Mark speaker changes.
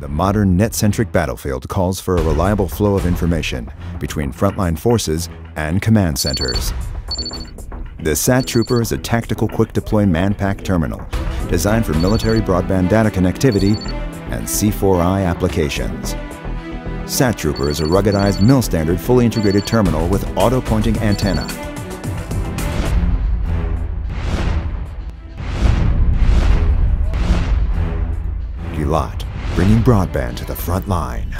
Speaker 1: The modern net-centric battlefield calls for a reliable flow of information between frontline forces and command centers. The SatTrooper is a tactical quick-deploy man-pack terminal designed for military broadband data connectivity and C4I applications. SatTrooper is a ruggedized mil-standard fully integrated terminal with auto-pointing antenna. Gilat, bringing broadband to the front line.